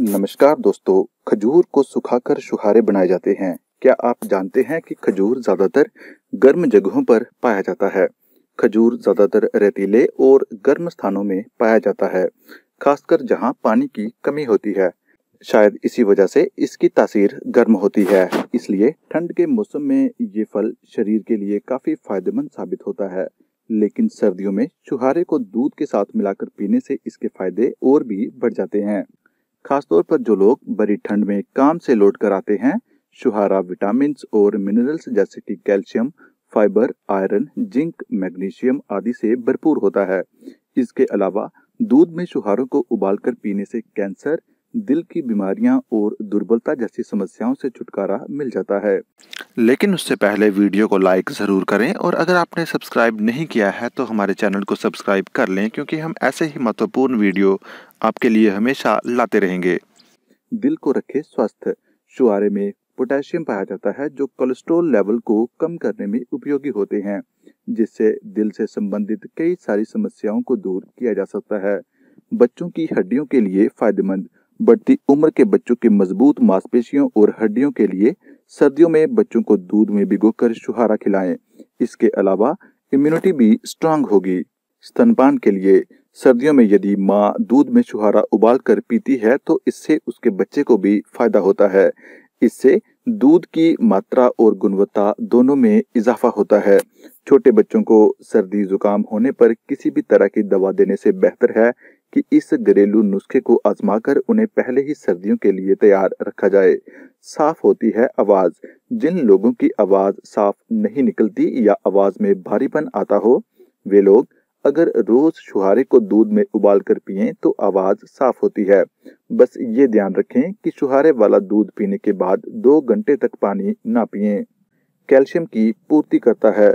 नमस्कार दोस्तों, खजूर को सुखाकर शुहारे बनाए जाते हैं। क्या आप जानते हैं कि खजूर ज़्यादातर गर्म जगहों पर पाया जाता है? खजूर ज़्यादातर रेतीले और गर्म स्थानों में पाया जाता है, खासकर जहाँ पानी की कमी होती है। शायद इसी वजह से इसकी तासीर गर्म होती है, इसलिए ठंड के मौसम में ये फल शरीर के लिए काफ़ी फ़ायदेमंद साबित होता है। लेकिन सर्दियों में शुहारे को दूध के साथ मिलाकर पीने से इसके फ़ायदे और भी बढ़ जाते हैं। खासतौर पर जो लोग बड़ी ठंड में काम से लौट कर आते हैं, शुहारा विटामिन और मिनरल्स जैसे कि calcium, fibre, iron, zinc, magnesium आदि से भरपूर होता है। इसके अलावा, दूध में शुहारों को उबालकर पीने से कैंसर, दिल की बीमारियाँ और दुर्बलता जैसी समस्याओं से छुटकारा मिल जाता है। लेकिन उससे पहले वीडियो को लाइक ज़रूर करें और अगर आपने सब्सक्राइब नहीं किया है तो हमारे चैनल को सब्सक्राइब कर लें, क्योंकि हम ऐसे ही महत्वपूर्ण वीडियो आपके लिए हमेशा लाते रहेंगे। दिल को रखे स्वस्थ। शुआरे में पोटेशियम पाया जाता है, जो कोलेस्ट्रोल लेवल को कम करने में उपयोगी होते हैं, जिससे दिल से संबंधित कई सारी समस्याओं को दूर किया जा सकता है। बच्चों की हड्डियों के लिए फ़ायदेमंद। बढ़ती उम्र के बच्चों की मज़बूत मांसपेशियों और हड्डियों के लिए सर्दियों में बच्चों को दूध में भिगोकर शुहारा खिलाएँ। इसके अलावा इम्यूनिटी भी स्ट्रांग होगी। स्तनपान के लिए सर्दियों में यदि माँ दूध में शुहारा उबाल कर पीती है तो इससे उसके बच्चे को भी फ़ायदा होता है। इससे दूध की मात्रा और गुणवत्ता दोनों में इजाफा होता है। छोटे बच्चों को सर्दी जुकाम होने पर किसी भी तरह की दवा देने से बेहतर है कि इस घरेलू नुस्खे को आजमाकर उन्हें पहले ही सर्दियों के लिए तैयार रखा जाए। साफ़ होती है आवाज़। जिन लोगों की आवाज़ साफ़ नहीं निकलती या आवाज़ में भारीपन आता हो, वे लोग अगर रोज शुहारे को दूध में उबाल कर पिए तो आवाज़ साफ़ होती है। बस ये ध्यान रखें कि शुहारे वाला दूध पीने के बाद दो घंटे तक पानी ना पिए। कैल्शियम की पूर्ति करता है।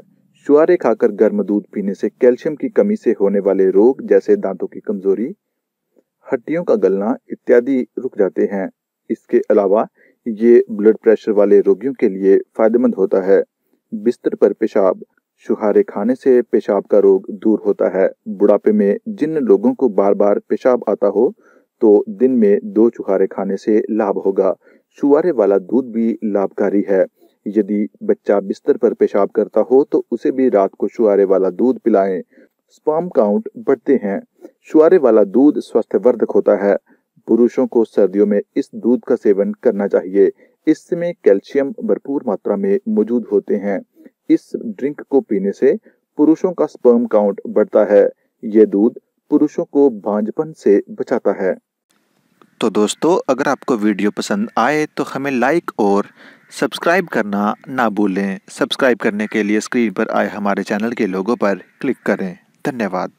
शुआरे खाकर गर्म दूध पीने से कैल्शियम की कमी से होने वाले रोग जैसे दांतों की कमज़ोरी, हड्डियों का गलना इत्यादि रुक जाते हैं। इसके अलावा ये ब्लड प्रेशर वाले रोगियों के लिए फ़ायदेमंद होता है। बिस्तर पर पेशाब शुहारे खाने से पेशाब का रोग दूर होता है। बुढ़ापे में जिन लोगों को बार बार पेशाब आता हो तो दिन में दो चुहारे खाने से लाभ होगा। शुआरे वाला दूध भी लाभकारी है। यदि बच्चा बिस्तर पर पेशाब करता हो तो उसे भी रात को शुआरे वाला दूध पिलाएँ। स्पर्म काउंट बढ़ते हैं। शुआरे वाला दूध स्वास्थ्यवर्धक होता है। पुरुषों को सर्दियों में इस दूध का सेवन करना चाहिए। इसमें कैल्शियम भरपूर मात्रा में मौजूद होते हैं। इस ड्रिंक को पीने से पुरुषों का स्पर्म काउंट बढ़ता है। ये दूध पुरुषों को भांजपन से बचाता है। तो दोस्तों, अगर आपको वीडियो पसंद आए तो हमें लाइक और सब्सक्राइब करना ना भूलें। सब्सक्राइब करने के लिए स्क्रीन पर आए हमारे चैनल के लोगों पर क्लिक करें। धन्यवाद।